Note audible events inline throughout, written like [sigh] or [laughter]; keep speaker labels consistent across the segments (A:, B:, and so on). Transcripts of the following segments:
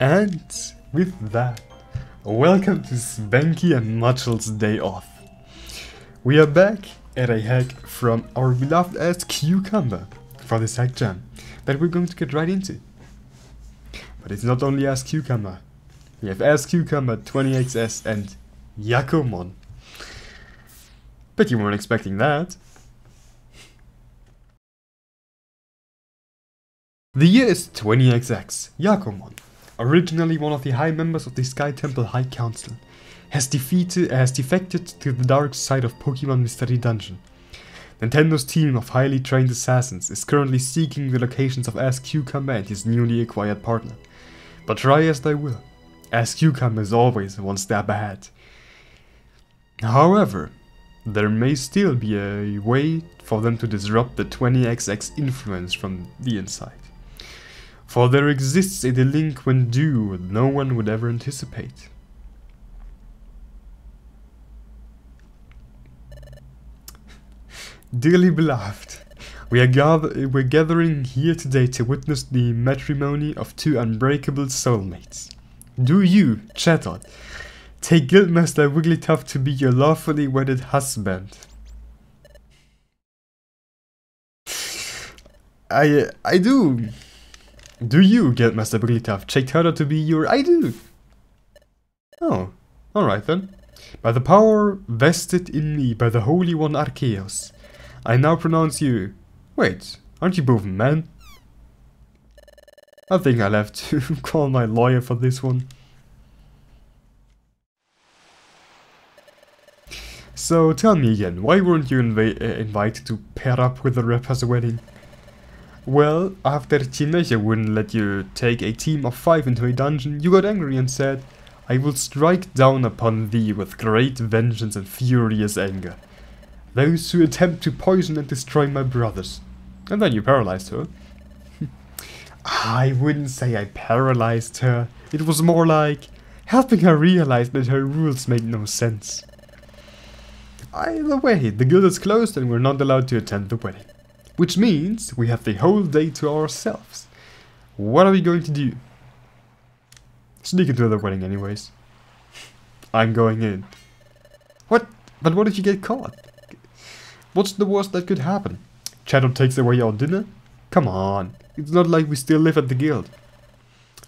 A: And with that, welcome to Spanky and Mutchell's day off. We are back at a hack from our beloved ass Cucumber for this hack jam that we're going to get right into. But it's not only Ass Cucumber. We have Ass Cucumber, 20XX and Yakkomon. Bet you weren't expecting that. The year is 20XX. Yakkomon, originally one of the high members of the Sky Temple High Council, has defeated has defected to the dark side of Pokemon Mystery Dungeon. Nintendo's team of highly trained assassins is currently seeking the locations of Ass Cucumber and his newly acquired partner. But try as they will, Ass Cucumber is always one step ahead. However, there may still be a way for them to disrupt the 20XX influence from the inside. For there exists a delinquent due no one would ever anticipate. [laughs] Dearly beloved, we are gather we're gathering here today to witness the matrimony of two unbreakable soulmates. Do you, Chatot, take Guildmaster Wigglytuff to be your lawfully wedded husband? [sighs] I I do. Do you, Guildmaster Wigglytuff, take Turtle to be your I do? Oh, alright then. By the power vested in me by the Holy One Arceus, I now pronounce you... Wait, aren't you both men? I think I'll have to [laughs] call my lawyer for this one. So tell me again, why weren't you inv uh, invited to pair up with the rapper's wedding? Well, after Chimecho wouldn't let you take a team of five into a dungeon, you got angry and said, I will strike down upon thee with great vengeance and furious anger. Those who attempt to poison and destroy my brothers. And then you paralyzed her. [laughs] I wouldn't say I paralyzed her. It was more like helping her realize that her rules made no sense. Either way, the guild is closed and we're not allowed to attend the wedding. Which means we have the whole day to ourselves. What are we going to do? Sneak into the wedding anyways. I'm going in. What? But what if you get caught? What's the worst that could happen? Shadow takes away our dinner? Come on, it's not like we still live at the guild.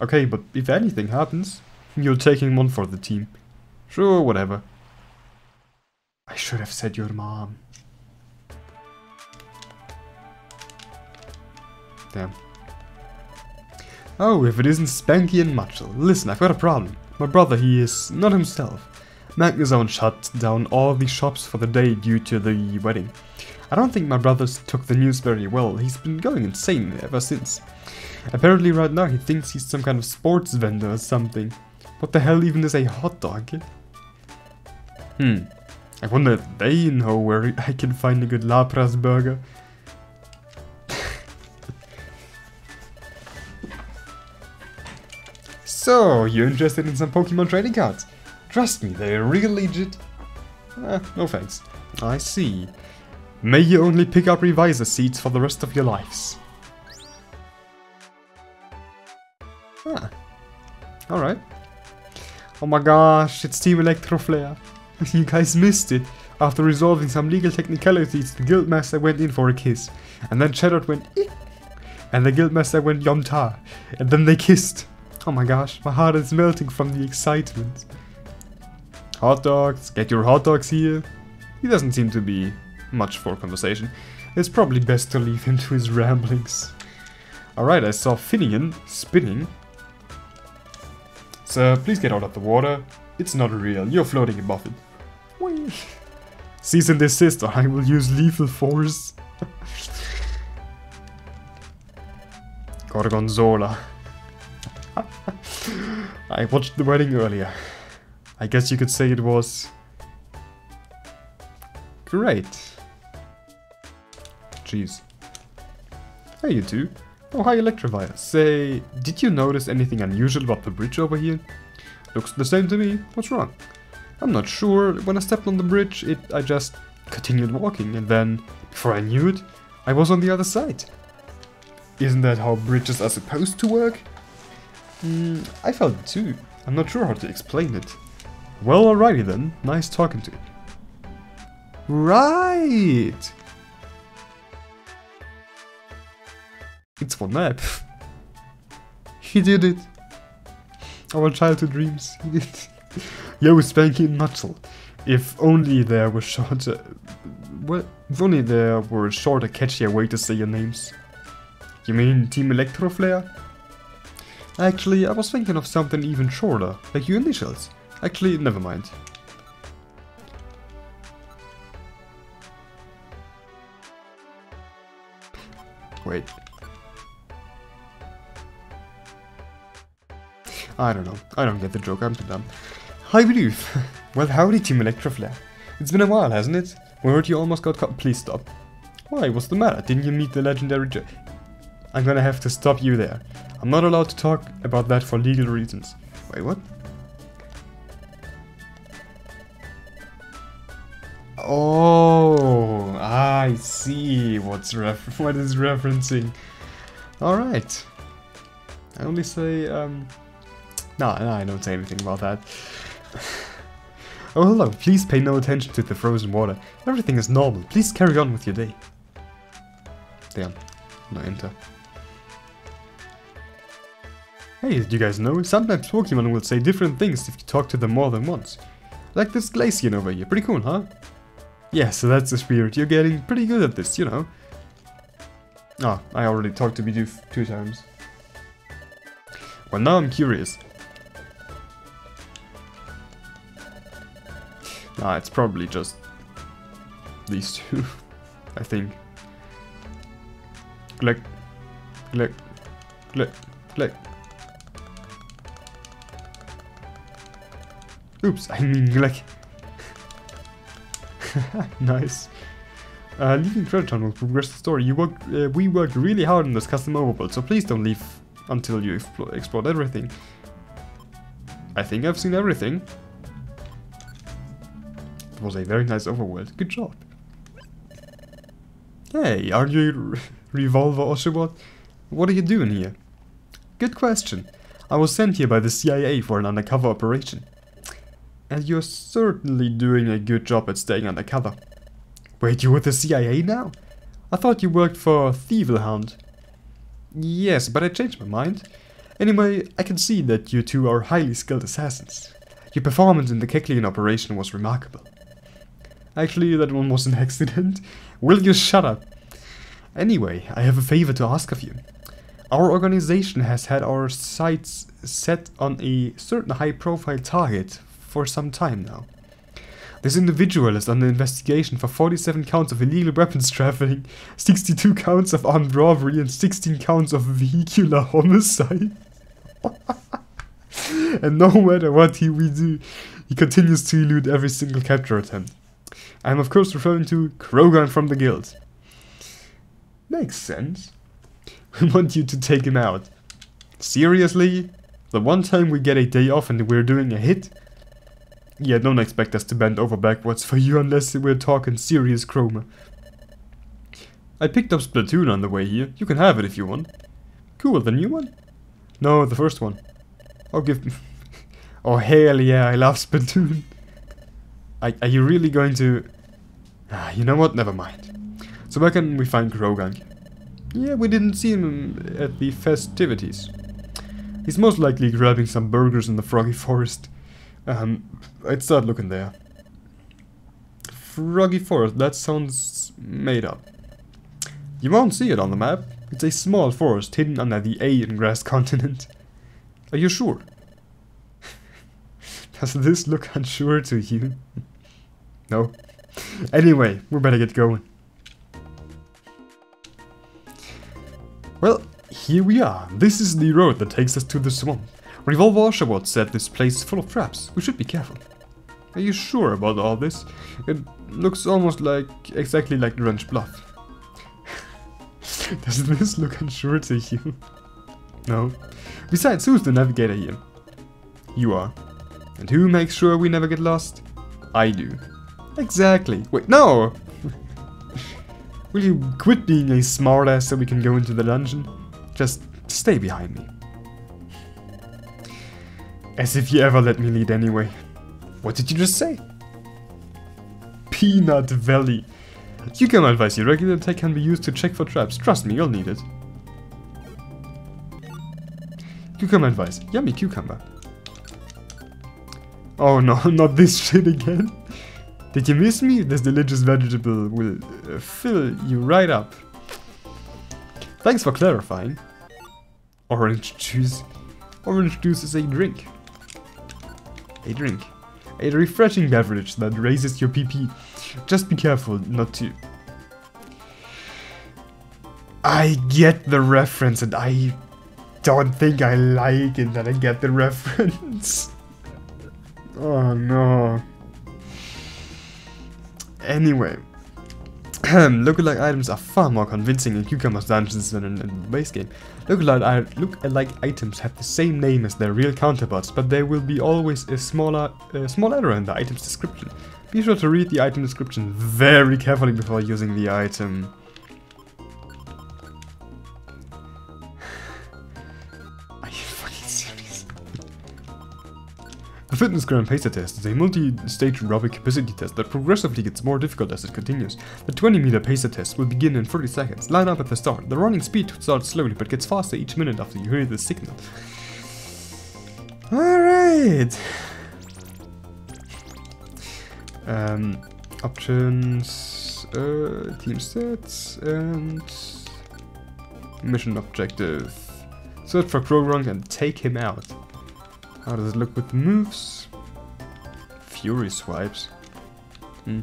A: Okay, but if anything happens, you're taking one for the team. Sure, whatever. I should have said your mom. Damn. Oh, if it isn't Spanky and Mutchell. Listen, I've got a problem. My brother, he is not himself. Magnezone shut down all the shops for the day due to the wedding. I don't think my brother took the news very well, he's been going insane ever since. Apparently right now he thinks he's some kind of sports vendor or something. What the hell even is a hot dog? Hmm. I wonder if they know where I can find a good Lapras burger. So, you're interested in some Pokemon trading cards? Trust me, they're real legit. Eh, no thanks. I see. May you only pick up Reviser Seeds for the rest of your lives. Ah. Alright. Oh my gosh, it's Team Electroflare. [laughs] you guys missed it. After resolving some legal technicalities, the Guildmaster went in for a kiss. And then Chatot went eh. And the Guildmaster went Yomta. And then they kissed. Oh my gosh, my heart is melting from the excitement. Hot dogs, get your hot dogs here. He doesn't seem to be much for conversation. It's probably best to leave him to his ramblings. Alright, I saw Finian spinning. Sir, please get out of the water. It's not real, you're floating above it. Whee. Cease and desist or I will use lethal force. [laughs] Gorgonzola. [laughs] I watched the wedding earlier. I guess you could say it was... Great. Jeez. Hey you two. Oh hi Electivire. Say, did you notice anything unusual about the bridge over here? Looks the same to me. What's wrong? I'm not sure. When I stepped on the bridge, it I just continued walking and then, before I knew it, I was on the other side. Isn't that how bridges are supposed to work? Mm, I felt it too. I'm not sure how to explain it. Well, alrighty then. Nice talking to you. Right! It's one map. [laughs] he did it. Our childhood dreams. He [laughs] did. Yo, Spanky Nutshell. If only there was shorter... Well, if only there were a shorter, catchier way to say your names. You mean Team Electroflare? Actually, I was thinking of something even shorter, like your initials. Actually, never mind. Wait. I don't know. I don't get the joke, I'm too dumb. Hi, Belief. [laughs] well, howdy, Team Electroflare. It's been a while, hasn't it? We heard you almost got caught. Please stop. Why, what's the matter? Didn't you meet the legendary J- I'm gonna have to stop you there. I'm not allowed to talk about that for legal reasons. Wait, what? Oh, I see what's ref [laughs] what is referencing. Alright. I only say, um... No, no, I don't say anything about that. [sighs] oh, hello, please pay no attention to the frozen water. Everything is normal. Please carry on with your day. Damn. No enter. Hey, did you guys know? Sometimes Pokemon will say different things if you talk to them more than once. Like this Glaceon over here. Pretty cool, huh? Yeah, so that's the spirit. You're getting pretty good at this, you know. Ah, oh, I already talked to Bidoof two times. Well, now I'm curious. Ah, it's probably just these two, [laughs] I think. Click, click, click, click. Oops, I mean like... [laughs] nice. Uh, leaving Treasure will progress the story. You worked, uh, we worked really hard on this custom overworld, so please don't leave until you explored everything. I think I've seen everything. It was a very nice overworld. Good job. Hey, are you Revolver Oshawott? What are you doing here? Good question. I was sent here by the CIA for an undercover operation. And you're certainly doing a good job at staying undercover. Wait, you're with the CIA now? I thought you worked for Thievelhound. Yes, but I changed my mind. Anyway, I can see that you two are highly skilled assassins. Your performance in the Kecleon operation was remarkable. Actually, that one was an [laughs] accident. Will you shut up? Anyway, I have a favor to ask of you. Our organization has had our sights set on a certain high-profile target for some time now. This individual is under investigation for 47 counts of illegal weapons [laughs] trafficking, 62 counts of armed robbery, and 16 counts of vehicular [laughs] homicide. [laughs] and no matter what he we do, he continues to elude every single capture attempt. I am of course referring to Croagunk from the guild. Makes sense. We want you to take him out. Seriously? The one time we get a day off and we're doing a hit? Yeah, don't expect us to bend over backwards for you unless we're talking serious chroma. I picked up Splatoon on the way here. You can have it if you want. Cool, the new one? No, the first one. Oh, give [laughs] oh, hell yeah, I love Splatoon. Are, are you really going to... Ah, you know what? Never mind. So where can we find Croagunk? Yeah, we didn't see him at the festivities. He's most likely grabbing some burgers in the Froggy Forest. Um, I'd start looking there. Froggy Forest, that sounds made up. You won't see it on the map. It's a small forest hidden under the Aeon grass [laughs] continent. Are you sure? [laughs] Does this look unsure to you? [laughs] no. Anyway, we better get going. Well, here we are. This is the road that takes us to the swamp. Revolver Oshawott said this place is full of traps. We should be careful. Are you sure about all this? It looks almost like exactly like Grunge Bluff. [laughs] Does this look unsure to you? no. Besides, who's the navigator here? You are. And who makes sure we never get lost? I do. Exactly. Wait, no! [laughs] Will you quit being a smartass so we can go into the dungeon? Just stay behind me. As if you ever let me lead anyway. What did you just say? Peanut Valley. Cucumber advice, your regular attack can be used to check for traps. Trust me, you'll need it. Cucumber advice. Yummy cucumber. Oh no, [laughs] not this shit again. Did you miss me? This delicious vegetable will uh, fill you right up. Thanks for clarifying. Orange juice. Orange juice is a drink. A drink. A refreshing beverage that raises your PP. Just be careful not to... I get the reference and I don't think I like it that I get the [laughs] reference. oh no. Anyway. Lookalike items are far more convincing in Cucumber's dungeons than in, in the base game. Lookalike, lookalike items have the same name as their real counterparts, but there will be always a smaller, uh, small error in the item's description. Be sure to read the item description very carefully before using the item. FitnessGram pacer test is a multi-stage aerobic capacity test that progressively gets more difficult as it continues. The 20 meter pacer test will begin in 30 seconds. Line up at the start. The running speed starts slowly but gets faster each minute after you hear the signal. Alright! Um, options, uh, team stats, and mission objective. Search for Croagunk and take him out. How does it look with the moves? Fury swipes. Hmm.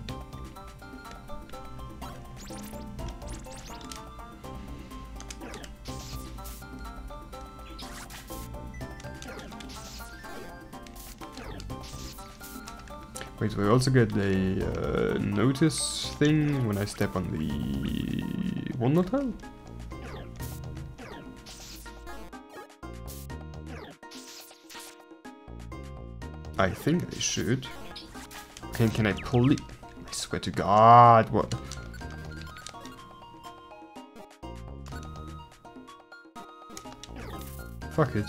A: Wait, so I also get a uh, notice thing when I step on the wonder tile? I think I should. Can, can I pull it? I swear to god, what? Fuck it.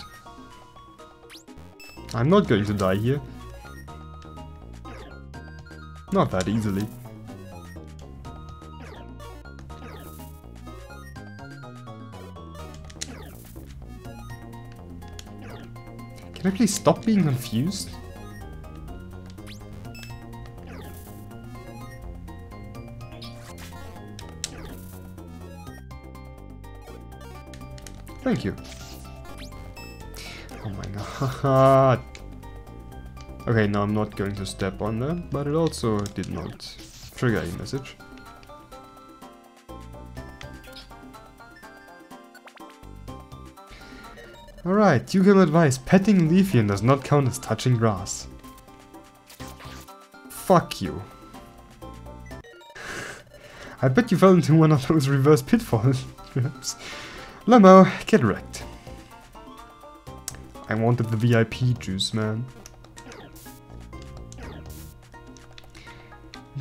A: I'm not going to die here. Not that easily. Can I please stop being confused? Thank you. Oh my god. [laughs] Okay, now I'm not going to step on them, but it also did not trigger a message. Alright, you can advise petting Leafeon does not count as touching grass. Fuck you. [laughs] I bet you fell into one of those reverse pitfalls. [laughs] Lemo, get wrecked. I wanted the VIP juice, man.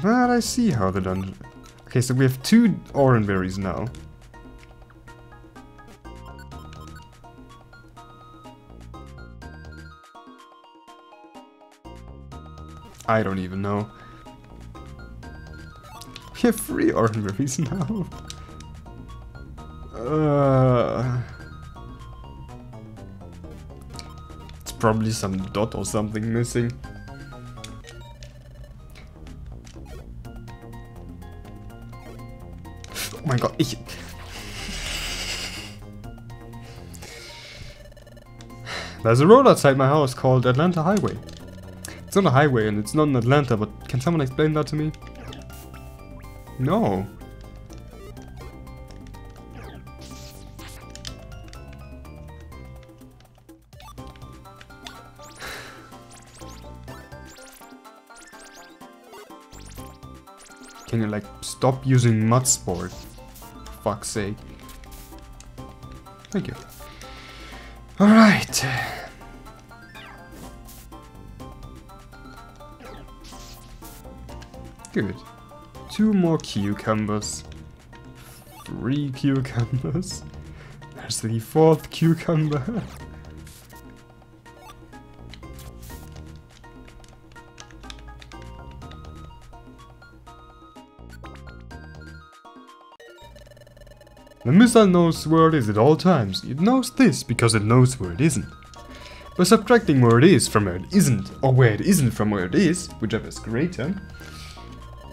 A: But I see how the dungeon... Okay, so we have two orange berries now. I don't even know. We have three orange berries [laughs] now. Uh, it's probably some dot or something missing. Oh my god, ich... There's a road outside my house called Atlanta Highway. It's not a highway and it's not in Atlanta, but can someone explain that to me? No. Like stop using Mudsport? For fuck's sake. Thank you. Alright. Good. Two more cucumbers. Three cucumbers. There's the fourth cucumber. [laughs] The missile knows where it is at all times. It knows this because it knows where it isn't. By subtracting where it is from where it isn't, or where it isn't from where it is, whichever is greater,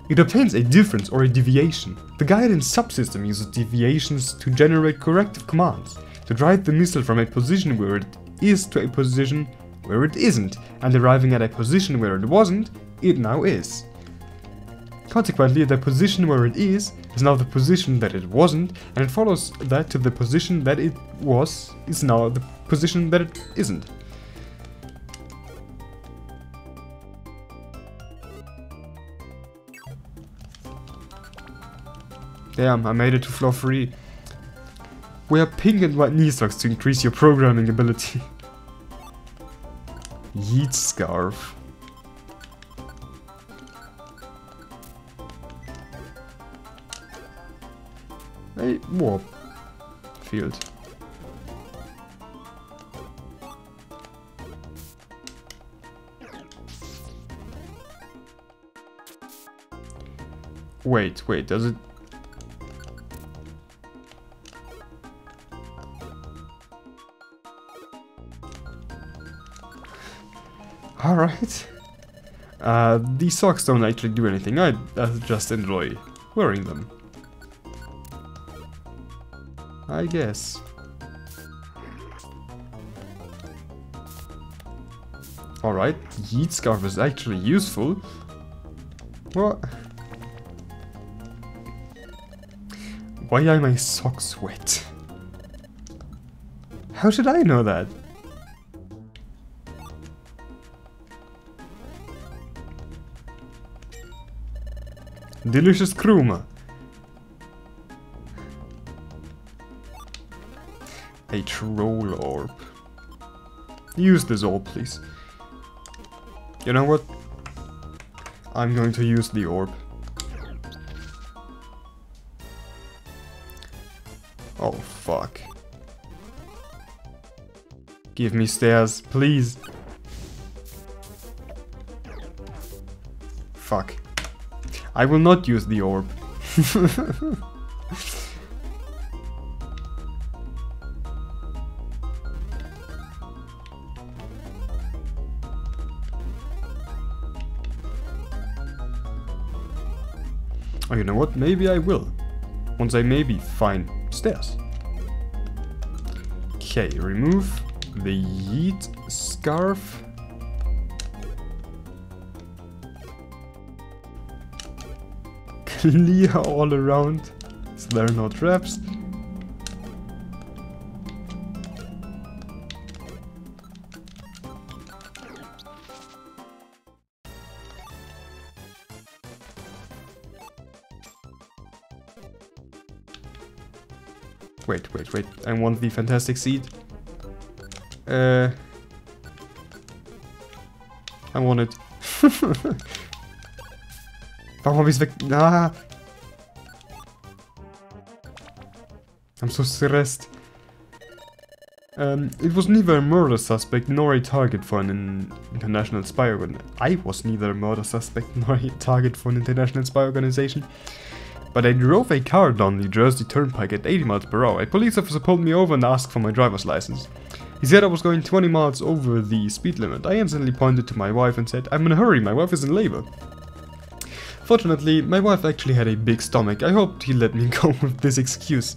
A: it obtains a difference or a deviation. The guidance subsystem uses deviations to generate corrective commands, to drive the missile from a position where it is to a position where it isn't, and arriving at a position where it wasn't, it now is. Consequently, the position where it is is now the position that it wasn't, and it follows that to the position that it was is now the position that it isn't. Damn, I made it to floor 3. Wear pink and white knee socks to increase your programming ability. [laughs] Yeet scarf. Warp field. Wait, wait, does it... [laughs] Alright. Uh, these socks don't actually do anything, I uh, just enjoy wearing them. I guess. Alright, heat Scarf is actually useful. What? Why are my socks wet? How should I know that? Delicious Kruma. A troll orb. Use this orb, please. You know what? I'm going to use the orb. Oh, fuck. Give me stairs, please. Fuck. I will not use the orb. [laughs] Oh, you know what? Maybe I will. Once I maybe find stairs. Okay, remove the yeet scarf. [laughs] Clear all around so there are no traps. Wait, wait. I want the fantastic seed. Uh, I want it. [laughs] Ah! I'm so stressed. Um, it was neither a murder suspect nor a target for an international spy organization. I was neither a murder suspect [laughs] nor a target for an international spy organization. But I drove a car down the Jersey Turnpike at 80 miles per hour. A police officer pulled me over and asked for my driver's license. He said I was going 20 miles over the speed limit. I instantly pointed to my wife and said, I'm in a hurry, my wife is in labor. Fortunately, my wife actually had a big stomach. I hoped he let me [laughs] go with this excuse.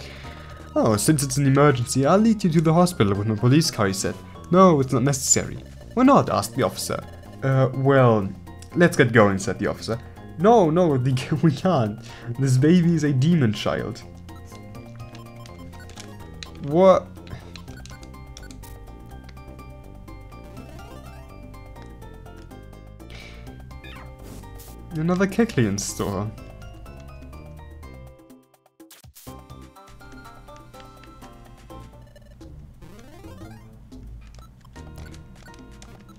A: Oh, since it's an emergency, I'll lead you to the hospital with my police car, he said. No, it's not necessary. Why not? asked the officer. Uh, well, let's get going, said the officer. No, no, [laughs] we can't. This baby is a demon child. What? Another Kecleon store.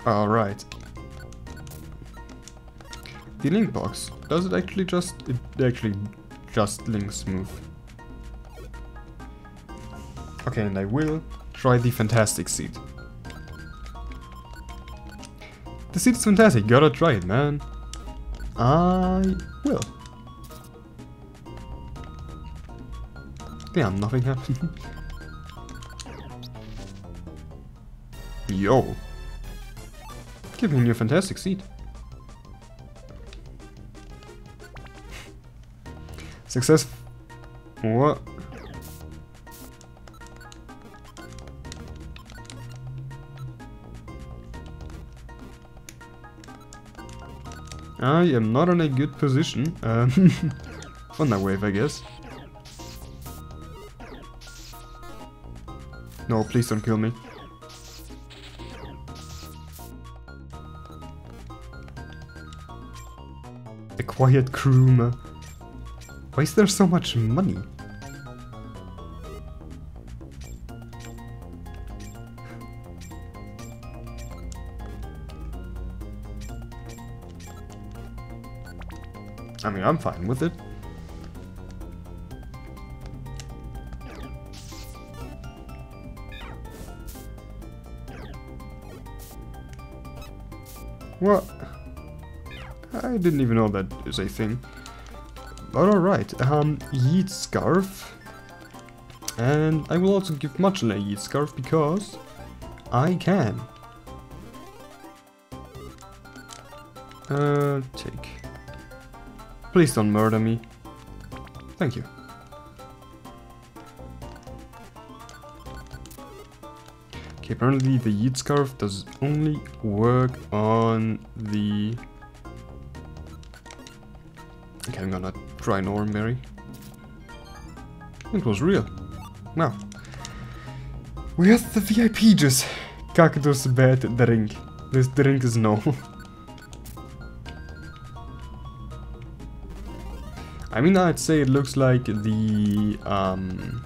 A: Alright. The link box, does it actually just, it actually just links smooth. Okay, and I will try the fantastic seed. The seed is fantastic, you gotta try it, man. I will. Yeah, nothing happened. [laughs] Yo. Give me a fantastic seat. Success. What? I am not in a good position. Um, [laughs] on that wave, I guess. No, please don't kill me. A quiet groomer. Why is there so much money? I mean, I'm fine with it. What? I didn't even know that is a thing. But alright, um, Yeet Scarf. And I will also give Mutchell a Yeet Scarf because I can. Uh, take. Please don't murder me. Thank you. Okay, apparently the Yeet Scarf does only work on the... Okay, I'm gonna an Oranberry. It was real. Now. We have the VIP juice. Cactus bad drink. This drink is no. [laughs] I mean, I'd say it looks like the um,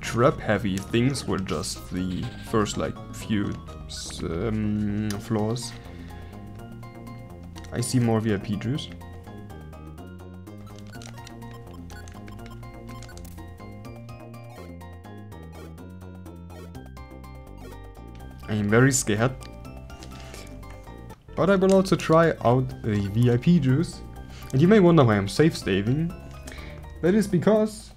A: trap heavy things were just the first like few um, floors. I see more VIP juice. I am very scared. But I will also try out the VIP juice. And you may wonder why I'm safe staving. That is because...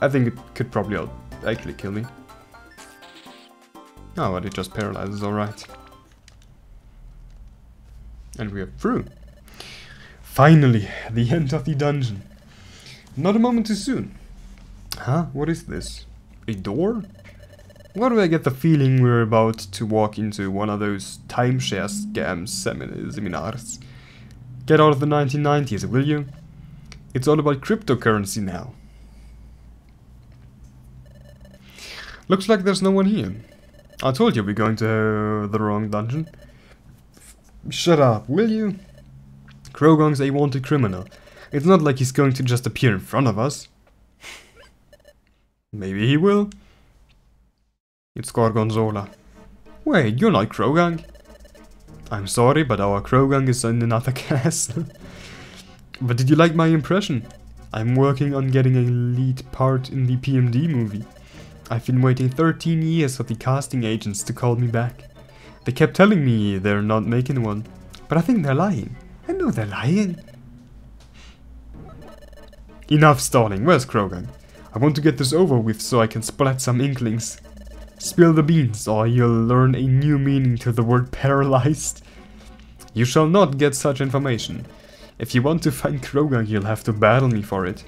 A: I think it could probably actually kill me. Oh, but it just paralyzes, alright. And we are through. Finally, [laughs] the end of the dungeon. Not a moment too soon. Huh? What is this? A door? Why do I get the feeling we're about to walk into one of those timeshare scam seminars? Get out of the 1990s, will you? It's all about cryptocurrency now. Looks like there's no one here. I told you we're going to the wrong dungeon. Shut up, will you? Croagunk's a wanted criminal. It's not like he's going to just appear in front of us. [laughs] Maybe he will. It's Gorgonzola. Wait, you're not Croagunk? I'm sorry, but our Croagunk is in another [laughs] castle. but did you like my impression? I'm working on getting a lead part in the PMD movie. I've been waiting 13 years for the casting agents to call me back. They kept telling me they're not making one, but I think they're lying. I know they're lying. Enough stalling, where's Croagunk? I want to get this over with so I can splat some inklings. Spill the beans, or you'll learn a new meaning to the word paralyzed. You shall not get such information. If you want to find Croagunk, you'll have to battle me for it.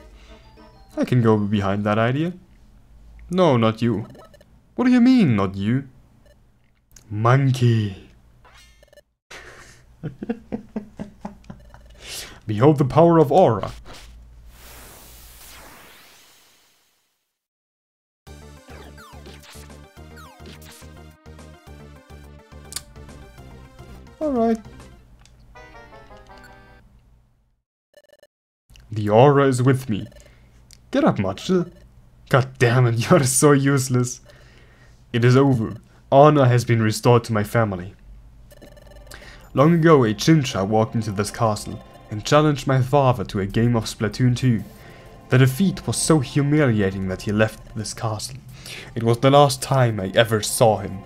A: I can go behind that idea. No, not you. What do you mean, not you? Monkey. Behold the power of aura. Alright. The aura is with me. Get up, Mutchell. God damn it, [laughs] you're so useless. It is over. Honor has been restored to my family. Long ago, a Chincha walked into this castle and challenged my father to a game of Splatoon 2. The defeat was so humiliating that he left this castle. It was the last time I ever saw him.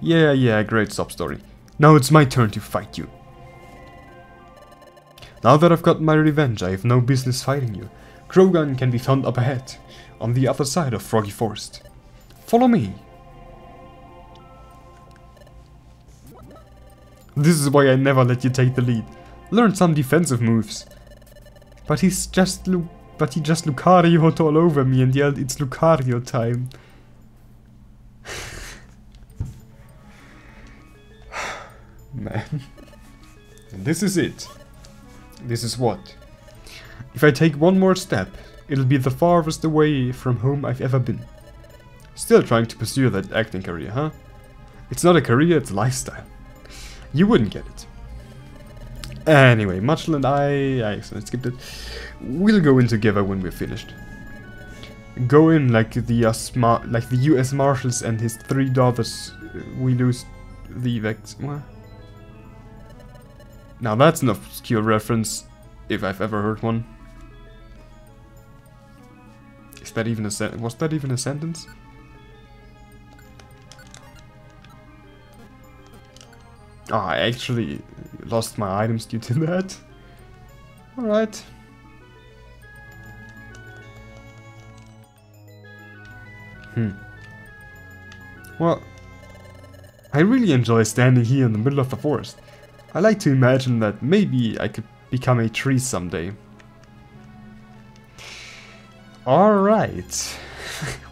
A: Yeah, yeah, great sub story. Now it's my turn to fight you. Now that I've got my revenge, I have no business fighting you. Croagunk can be found up ahead, on the other side of Froggy Forest. Follow me. This is why I never let you take the lead. Learn some defensive moves. But he's just Lu but he just Lucario'd [laughs] all over me and yelled it's Lucario time. [sighs] Man. And this is it. This is what? If I take one more step, it'll be the farthest away from home I've ever been. Still trying to pursue that acting career, huh? It's not a career, it's a lifestyle. You wouldn't get it. Anyway, Mutchell and I, I skipped it. We'll go in together when we're finished. Go in like the uh, US, like the U.S. Marshals and his three daughters. We lose the Vex. Now that's an obscure reference, if I've ever heard one. Is that even a sen- was that even a sentence? Oh, I actually lost my items due to that. Alright. Hmm. Well, I really enjoy standing here in the middle of the forest. I like to imagine that maybe I could become a tree someday. Alright. [laughs]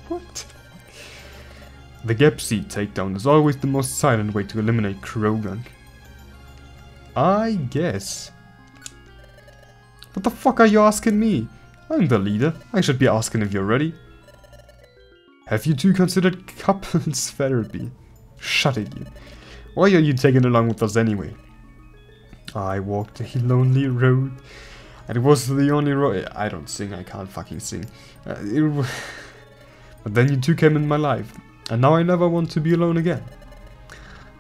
A: The Gap Seed takedown is always the most silent way to eliminate Croagunk. I guess. What the fuck are you asking me? I'm the leader. I should be asking if you're ready. Have you two considered couples [laughs] therapy? Shut it, you. Why are you taking along with us anyway? I walked a lonely road. And it was the only road. I don't sing, I can't fucking sing. Uh, [laughs] but then you two came in my life. And now I never want to be alone again.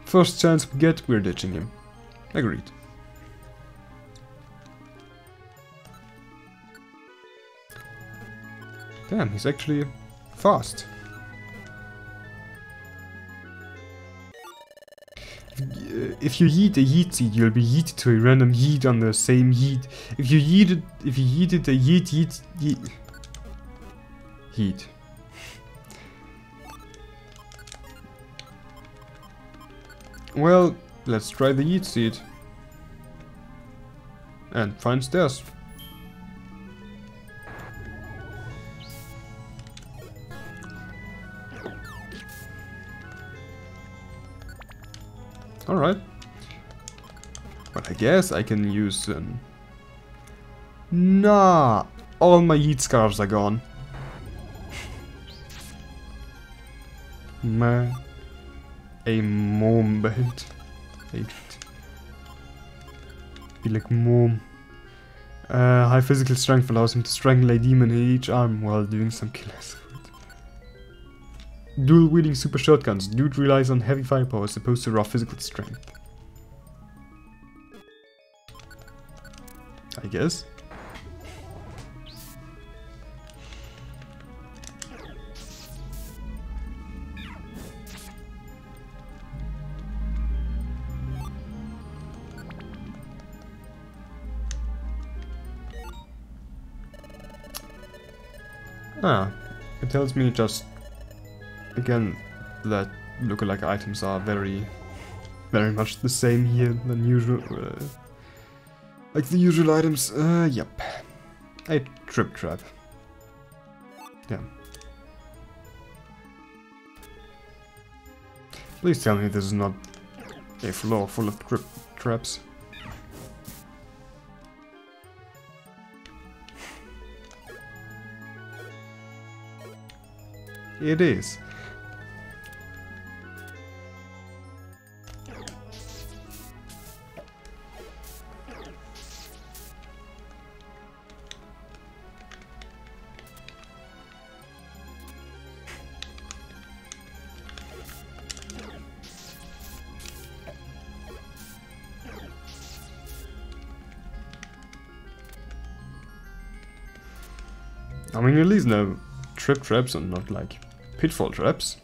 A: First chance we get, we're ditching him. Agreed. Damn, he's actually fast. if you yeet a yeet seed, you'll be yeeted to a random yeet on the same yeet. If you yeeted, if you yeeted a yeet, yeet, yeet, yeet. Well, let's try the yeet seed. And find stairs. Alright. But I guess I can use... Um... Nah! All my yeet scarves are gone. [laughs] Man. A moment. Be like mom. Uh, high physical strength allows him to strangle a demon in each arm while doing some killers. Dual wielding super shotguns. Dude relies on heavy firepower as opposed to raw physical strength. I guess. Ah, it tells me just again that lookalike items are very very much the same here than usual uh, like the usual items uh yep. A trip trap. Yeah. Please tell me this is not a floor full of trip traps It is. I mean, at least no trip traps and not like pitfall traps.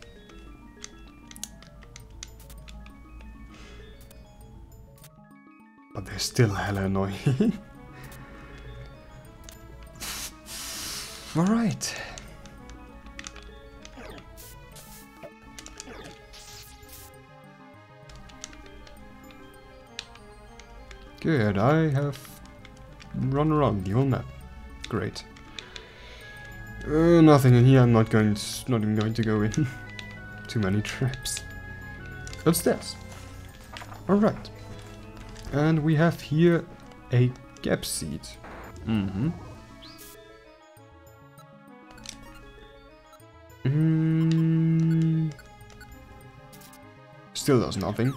A: But they're still hella annoying. [laughs] Alright. Good, I have run around the whole map. Great. Uh, nothing in here, I'm not going to, not even going to go in. [laughs] Too many traps. Upstairs. Alright. And we have here a gap seed. Mm-hmm. Mm. Still does nothing.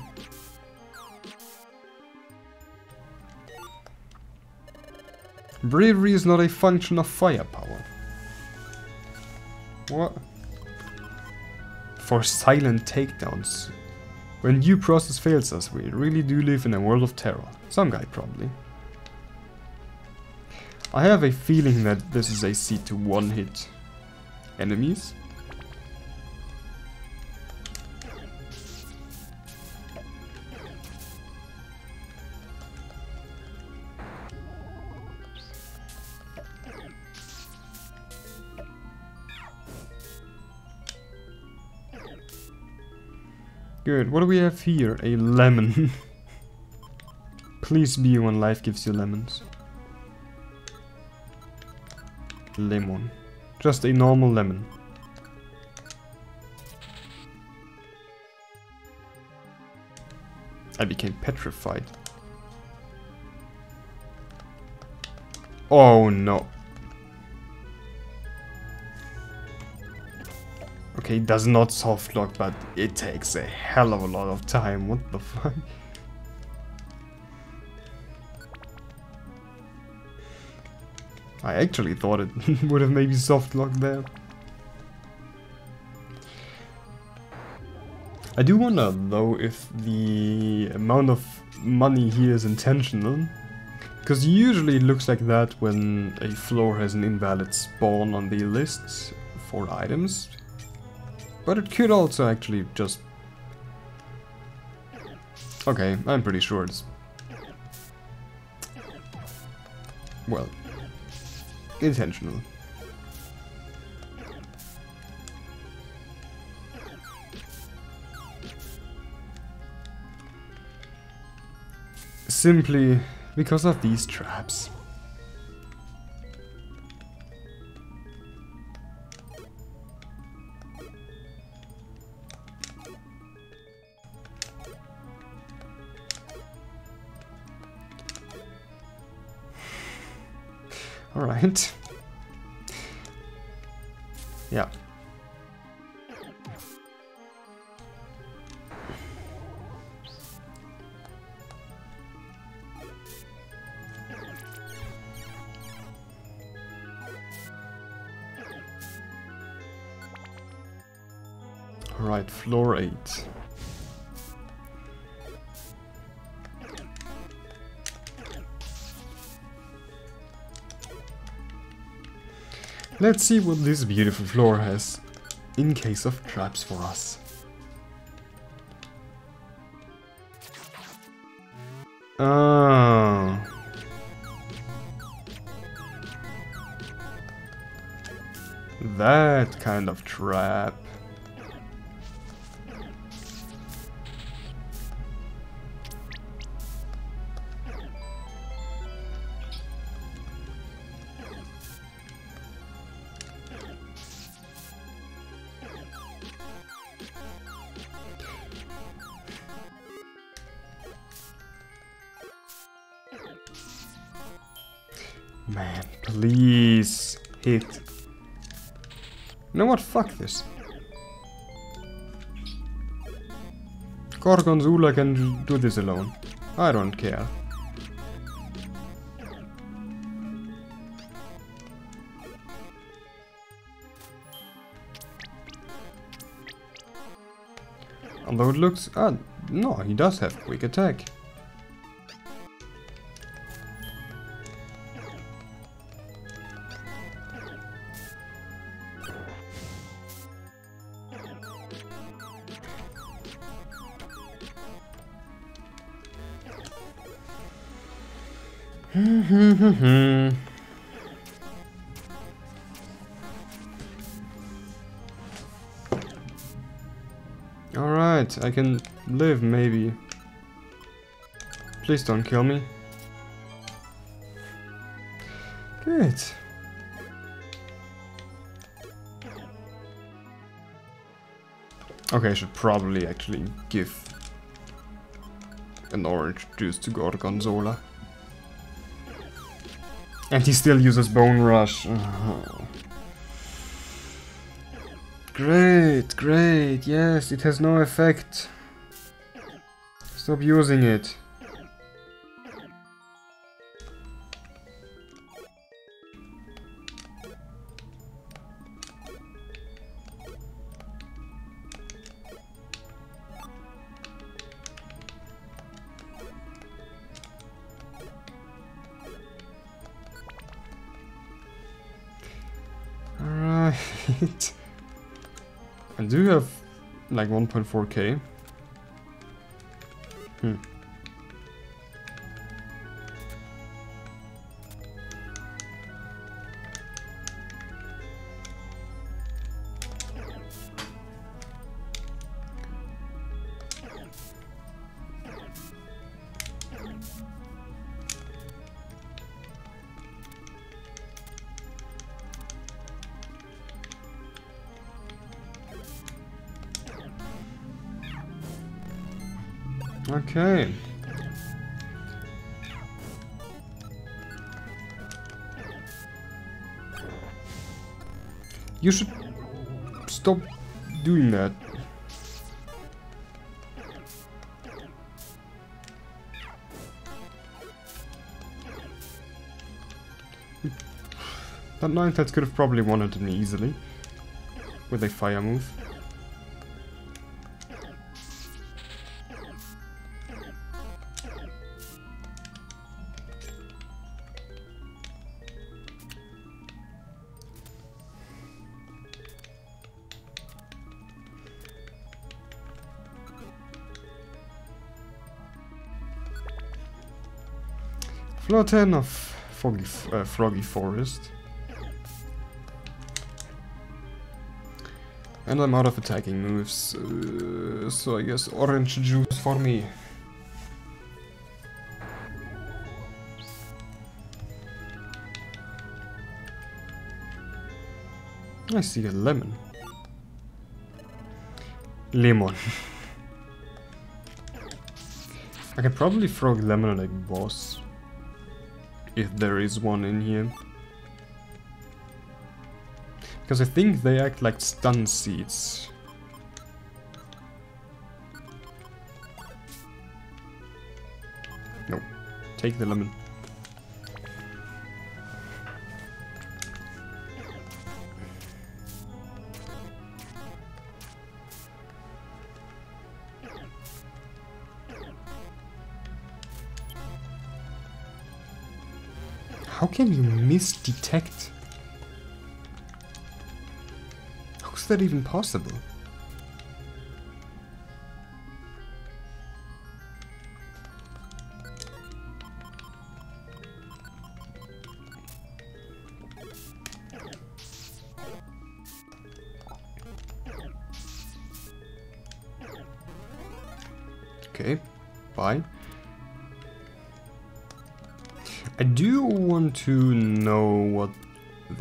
A: Bravery is not a function of firepower. What? For silent takedowns. When due process fails us, we really do live in a world of terror. Some guy, probably. I have a feeling that this is a seed to one-hit enemies. Good. What do we have here? A lemon. [laughs] Please be when life gives you lemons. Lemon. Just a normal lemon. I became petrified. Oh no. Okay, it does not soft lock, but it takes a hell of a lot of time. What the fuck? [laughs] I actually thought it [laughs] would have maybe soft locked there. I do wonder though if the amount of money here is intentional. Because usually it looks like that when a floor has an invalid spawn on the lists for items. But it could also actually just... Okay, I'm pretty sure it's... Well, intentional. Simply because of these traps. Alright. [laughs] Yeah. Alright, floor 8. Let's see what this beautiful floor has in case of traps for us. Oh. That kind of trap. You know what? Fuck this. Gorgonzola can do this alone. I don't care. Although it looks... Ah, no, he does have quick attack. Alright, I can live, maybe. Please don't kill me. Good. Okay, I should probably actually give an orange juice to Gorgonzola. And he still uses Bone Rush. Uh-huh. Great, great, yes, it has no effect. Stop using it. Like 1.4k. You should stop doing that. That Ninetales could have probably it me easily. With a fire move. Floor 10 of Foggy, uh, Froggy Forest. And I'm out of attacking moves, uh, so I guess orange juice for me. I see a lemon. Lemon. [laughs] I can probably throw lemon at a boss if there is one in here. Because I think they act like stun seeds. No. Take the lemon. Can you misdetect? How's that even possible?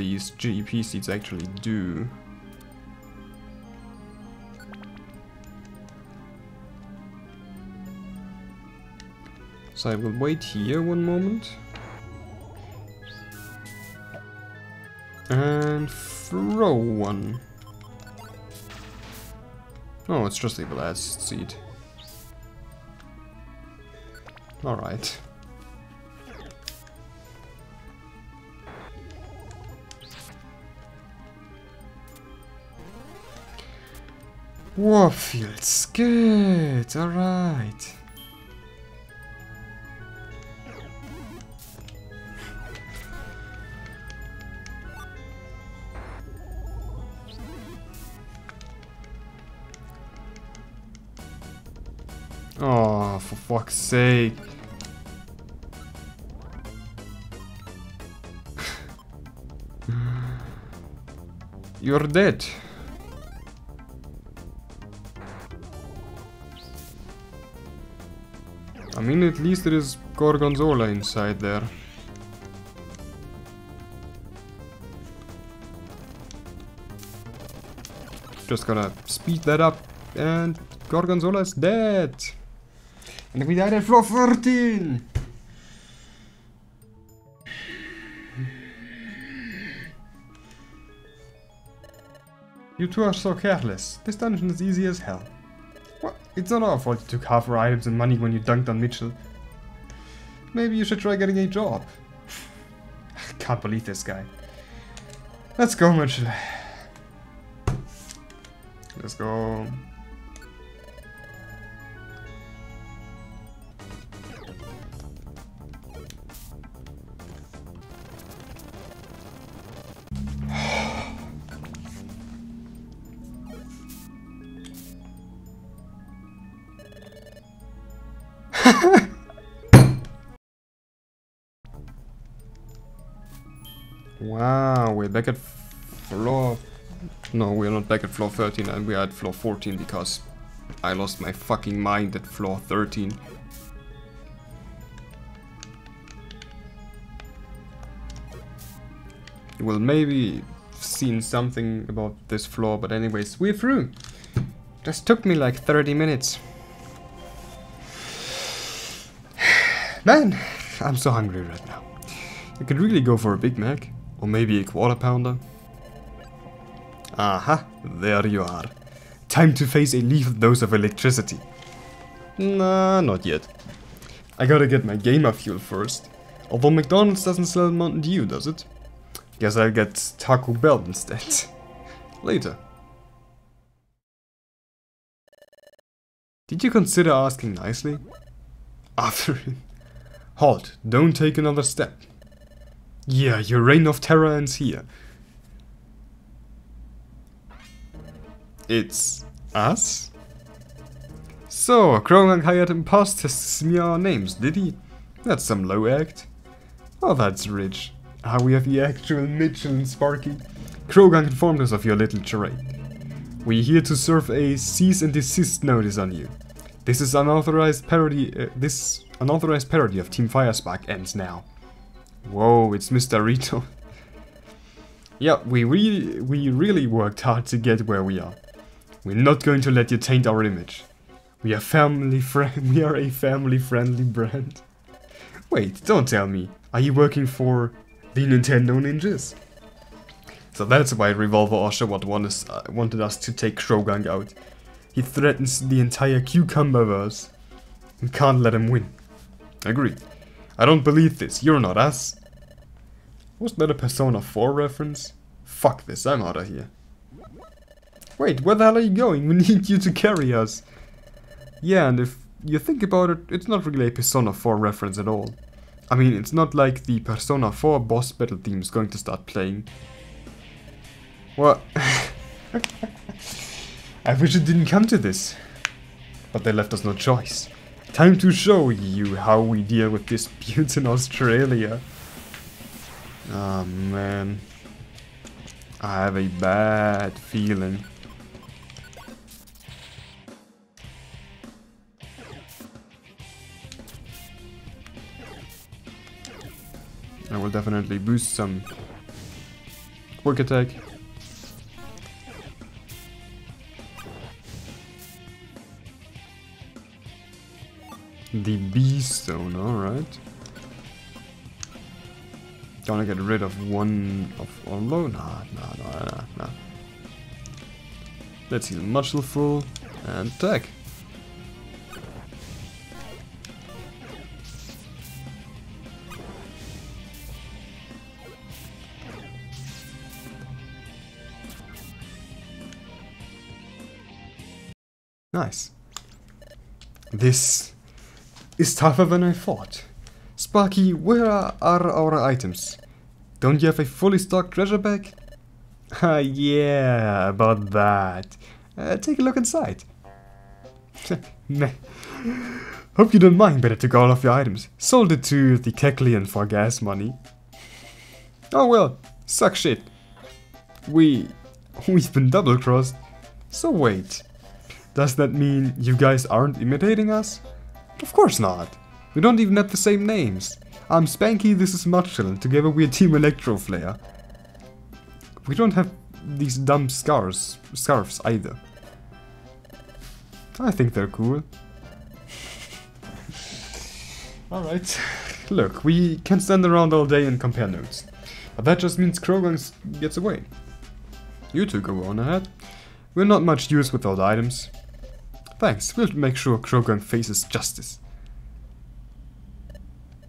A: These GEP seeds actually do. So I will wait here one moment. And throw one. Oh, it's just a blast seed. Alright. Warfields, good, alright. Oh, for fuck's sake. [laughs] You're dead. Mean, at least there is Gorgonzola inside there. Just gonna speed that up and Gorgonzola is dead. And we died at floor 14! You two are so careless. This dungeon is easy as hell. It's not our fault you took half our items and money when you dunked on Mutchell. Maybe you should try getting a job. [sighs] I Can't believe this guy. Let's go, Mutchell. Let's go. Wow, we're back at floor... No, we're not back at floor 13 and we're at floor 14 because I lost my fucking mind at floor 13. You will maybe seen something about this floor, but anyways, we're through. Just took me like 30 minutes. [sighs] Man, I'm so hungry right now. I could really go for a Big Mac, or maybe a quarter pounder. Aha, there you are. Time to face a lethal dose of electricity. Nah, not yet. I gotta get my gamer fuel first. Although McDonald's doesn't sell Mountain Dew, does it? Guess I'll get Taco Bell instead. [laughs] Later. Did you consider asking nicely? After [laughs] him. Halt, don't take another step. Yeah, your reign of terror ends here. It's us? So, Croagunk hired imposters to smear our names, did he? That's some low act. Oh, that's rich. Ah, we have the actual Mitchell and Sparky. Croagunk informed us of your little charade. We're here to serve a cease and desist notice on you. This is unauthorized parody. Uh, this unauthorized parody of Team Firespark ends now. Whoa, it's Mr. Rito. [laughs] yeah, we really, we really worked hard to get where we are. We're not going to let you taint our image. We are family friend. [laughs] We are a family-friendly brand. Wait, don't tell me. Are you working for the Nintendo Ninjas? So that's why Revolver Oshawott want us, uh, wanted us to take Croagunk out. He threatens the entire Cucumberverse. We can't let him win. Agreed. I don't believe this, you're not us. Wasn't that a Persona 4 reference? Fuck this, I'm out of here. Wait, where the hell are you going? [laughs] We need you to carry us. Yeah, and if you think about it, it's not really a Persona 4 reference at all. I mean, it's not like the Persona 4 boss battle theme is going to start playing. What? [laughs] I wish it didn't come to this. But they left us no choice. Time to show you how we deal with disputes in Australia. Oh man. I have a bad feeling. I will definitely boost some quick attack. The Beast Zone, alright. Gonna get rid of one of although nah nah nah nah nah. Let's heal Muscle full and attack. Nice. This is tougher than I thought. Sparky, where are, our items? Don't you have a fully stocked treasure bag? [laughs] Ah, yeah, about that. Uh, take a look inside. [laughs] Hope you don't mind, but I took all of your items. Sold it to the Kecleon for gas money. Oh well, suck shit. We... we've been double-crossed. So wait, does that mean you guys aren't imitating us? Of course not. We don't even have the same names. I'm Spanky, this is Mutchell, and together we're Team Electro Flare. We don't have these dumb scarves, scarves either. I think they're cool. [laughs] Alright. Look, we can stand around all day and compare notes. But that just means Croagunk gets away. You two go on ahead. We're not much use without items. Thanks, we'll make sure Croagunk faces justice.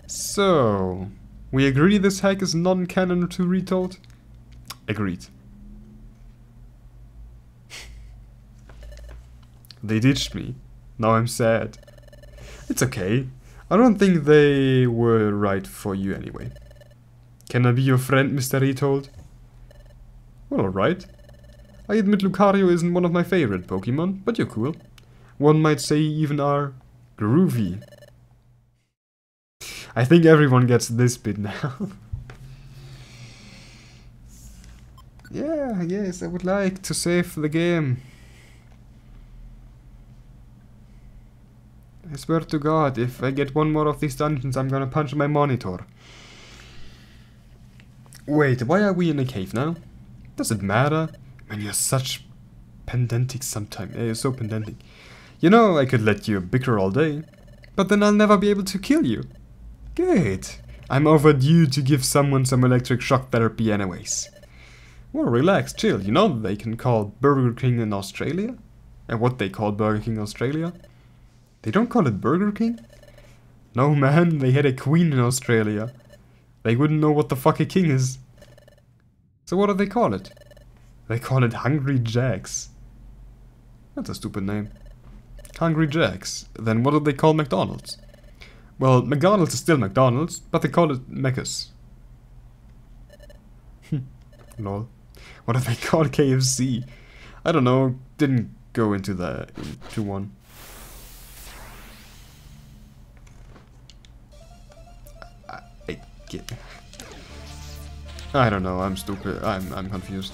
A: So, we agree this hack is non-canon to retold? Agreed. [laughs] they ditched me. Now I'm sad. It's okay. I don't think they were right for you anyway. Can I be your friend, Mr. Retold? Well, alright. I admit Lucario isn't one of my favorite Pokemon, but you're cool. One might say even are groovy. I think everyone gets this bit now. [laughs] yeah, yes, I would like to save the game. I swear to god, if I get one more of these dungeons, I'm gonna punch my monitor. Wait, why are we in a cave now? Does it matter? Man, you're such pedantic sometimes. Yeah, you're so pedantic. You know, I could let you bicker all day, but then I'll never be able to kill you. Good. I'm overdue to give someone some electric shock therapy anyways. Well, relax, chill. You know they can call Burger King in Australia? And what they call Burger King Australia? They don't call it Burger King? No man, they had a queen in Australia. They wouldn't know what the fuck a king is. So what do they call it? They call it Hungry Jacks. That's a stupid name. Hungry Jacks. Then what do they call McDonald's? Well, McDonald's is still McDonald's, but they call it Macca's. [laughs] Lol. What do they call KFC? I don't know, didn't go into the into one. I, I I don't know, I'm stupid. I'm I'm confused.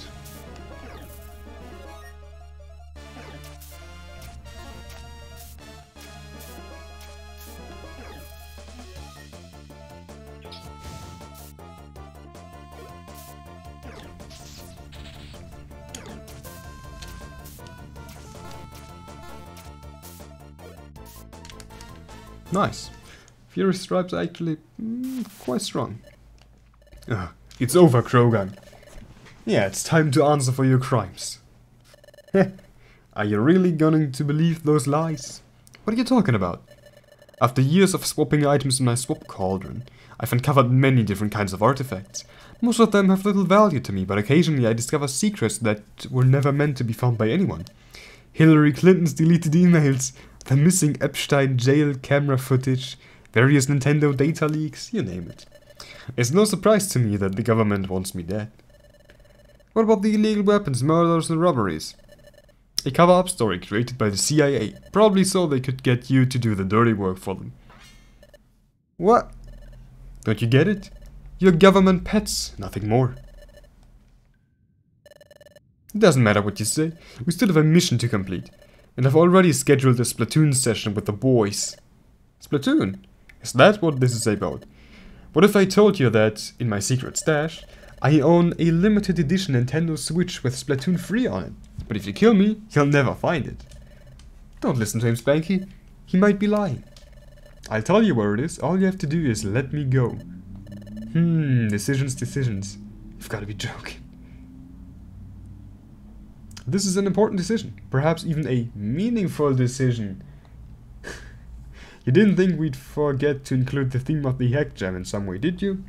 A: Nice. Fury Swipes are actually mm, quite strong. Ugh, it's over, Croagunk. Yeah, it's time to answer for your crimes. [laughs] are you really going to believe those lies? What are you talking about? After years of swapping items in my swap cauldron, I've uncovered many different kinds of artifacts. Most of them have little value to me, but occasionally I discover secrets that were never meant to be found by anyone. Hillary Clinton's deleted emails, the missing Epstein jail camera footage, various Nintendo data leaks, you name it. It's no surprise to me that the government wants me dead. What about the illegal weapons, murders and robberies? A cover-up story created by the CIA, probably so they could get you to do the dirty work for them. What? Don't you get it? You're government pets, nothing more. It doesn't matter what you say, we still have a mission to complete. And I've already scheduled a Splatoon session with the boys. Splatoon? Is that what this is about? What if I told you that, in my secret stash, I own a limited edition Nintendo Switch with Splatoon 3 on it? But if you kill me, you'll never find it. Don't listen to him, Spanky. He might be lying. I'll tell you where it is, all you have to do is let me go. Hmm, decisions, decisions. You've gotta be joking. This is an important decision, perhaps even a meaningful decision. you didn't think we'd forget to include the theme of the Hack Jam in some way, did you?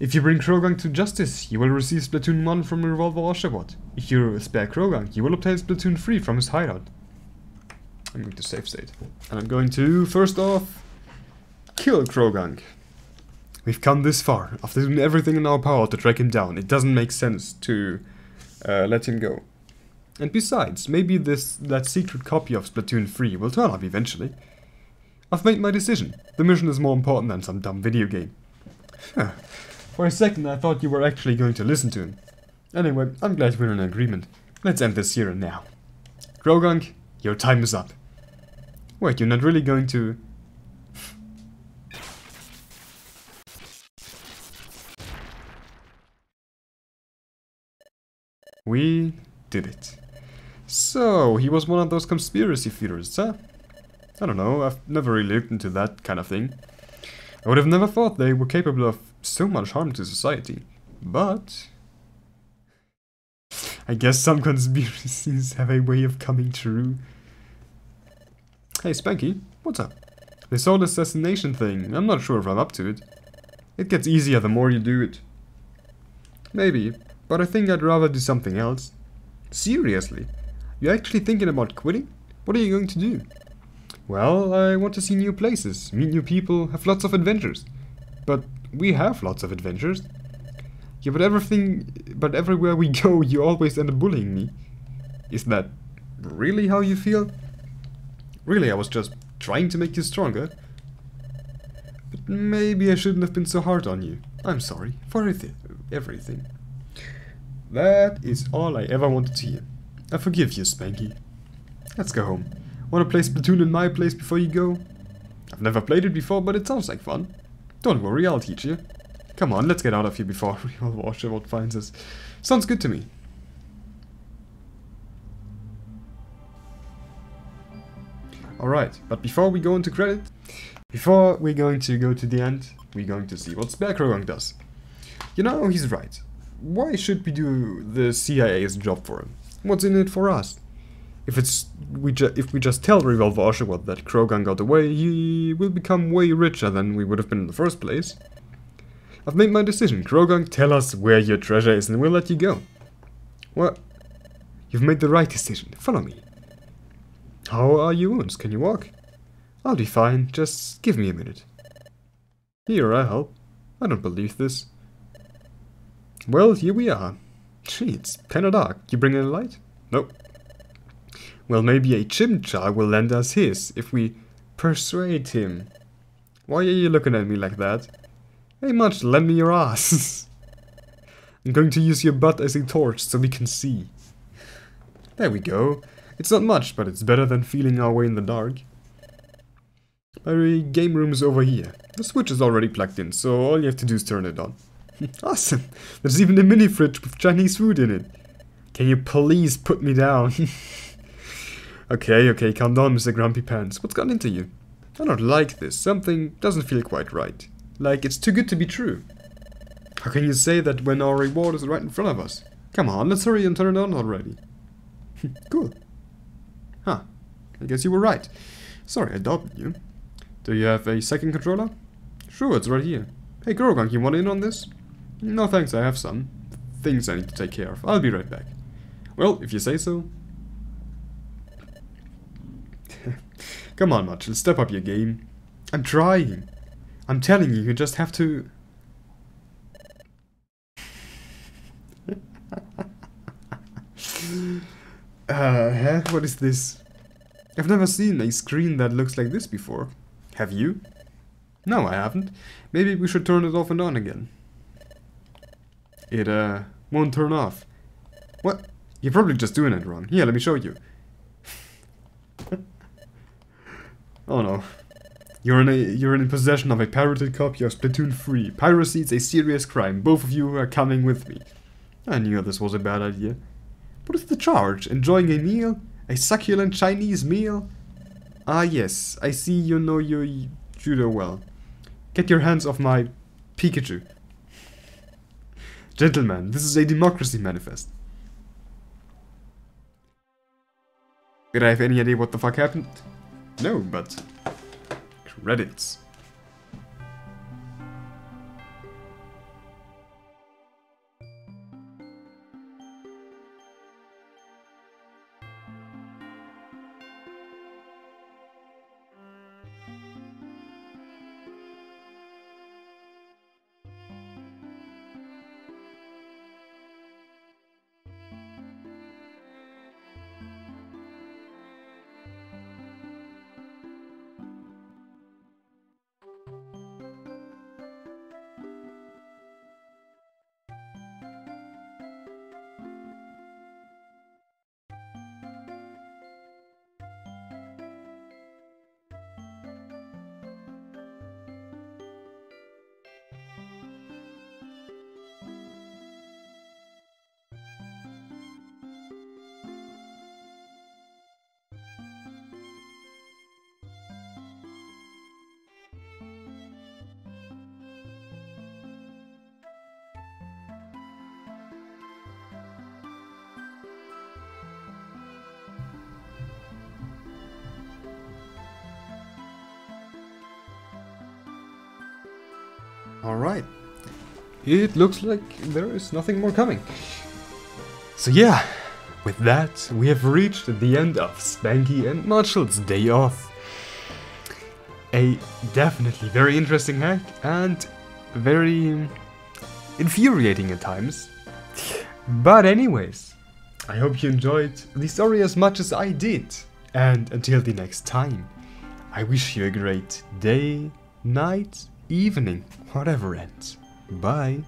A: If you bring Croagunk to justice, you will receive Splatoon 1 from Revolver Oshawott. If you spare Croagunk, you will obtain Splatoon 3 from his hideout. I'm going to save state. And I'm going to, first off, kill Croagunk. We've come this far. After doing everything in our power to track him down, it doesn't make sense to uh, let him go. And besides, maybe this that secret copy of Splatoon 3 will turn up eventually. I've made my decision. The mission is more important than some dumb video game. For a second I thought you were actually going to listen to him. Anyway, I'm glad we're in agreement. Let's end this here and now. Croagunk, your time is up. Wait, you're not really going to... We did it. So, he was one of those conspiracy theorists, huh? I don't know, I've never really looked into that kind of thing. I would have never thought they were capable of so much harm to society. But... I guess some [laughs] conspiracies have a way of coming true. Hey Spanky, what's up? This whole assassination thing, I'm not sure if I'm up to it. It gets easier the more you do it. Maybe, but I think I'd rather do something else. Seriously? You're actually thinking about quitting? What are you going to do? Well, I want to see new places, meet new people, have lots of adventures. But we have lots of adventures. Yeah, but everything, but everywhere we [laughs] go, you always end up bullying me. Is that really how you feel? Really, I was just trying to make you stronger. But maybe I shouldn't have been so hard on you. I'm sorry for everything. That is all I ever wanted to hear. I forgive you, Spanky. Let's go home. Wanna play Splatoon in my place before you go? I've never played it before, but it sounds like fun. Don't worry, I'll teach you. Come on, let's get out of here before [laughs] Revolver Oshawott finds us. Sounds good to me. Alright, but before we go into credit, before we're going to go to the end, we're going to see what Spare Croagunk does. You know, he's right. Why should we do the CIA's job for him? What's in it for us? If it's we if we just tell Revolver Oshawott that Croagunk got away, he will become way richer than we would have been in the first place. I've made my decision. Croagunk, tell us where your treasure is and we'll let you go. What? You've made the right decision. Follow me. How are your wounds? Can you walk? I'll be fine. Just give me a minute. Here, I help. I don't believe this. Well, here we are. Gee, it's kinda dark. You bring in a light? Nope. Well, maybe a Chimchar will lend us his, if we persuade him. Why are you looking at me like that? Hey Much, lend me your ass. [laughs] I'm going to use your butt as a torch so we can see. There we go. It's not much, but it's better than feeling our way in the dark. My game room is over here. The switch is already plugged in, so all you have to do is turn it on. [laughs] awesome! There's even a mini fridge with Chinese food in it. Can you please put me down? [laughs] okay, okay, calm down, Mr. Grumpy Pants. What's got into you? I don't like this. Something doesn't feel quite right. Like, it's too good to be true. How can you say that when our reward is right in front of us? Come on, let's hurry and turn it on already. [laughs] cool. Huh. I guess you were right. Sorry, I doubted you. Do you have a second controller? Sure, it's right here. Hey, Croagunk, you want in on this? No thanks, I have some. Things I need to take care of. I'll be right back. Well, if you say so. [laughs] Come on, let's step up your game. I'm trying. I'm telling you, you just have to... [laughs] uh, what is this? I've never seen a screen that looks like this before. Have you? No, I haven't. Maybe we should turn it off and on again. It, uh, won't turn off. What? You're probably just doing it wrong. Here, let me show you. [laughs] oh no. You're in a you're in possession of a pirated copy of Splatoon 3. Piracy is a serious crime. Both of you are coming with me. I knew this was a bad idea. What is the charge? Enjoying a meal? A succulent Chinese meal? Ah yes, I see you know your judo well. Get your hands off my Pikachu. Gentlemen, this is a democracy manifest. Did I have any idea what the fuck happened? No, but... Credits. Alright. It looks like there is nothing more coming. So yeah, with that, we have reached the end of Spanky and Mutchell's day off. A definitely very interesting hack and very infuriating at times. But anyways, I hope you enjoyed the story as much as I did. And until the next time, I wish you a great day, night, evening, whatever ends. Bye.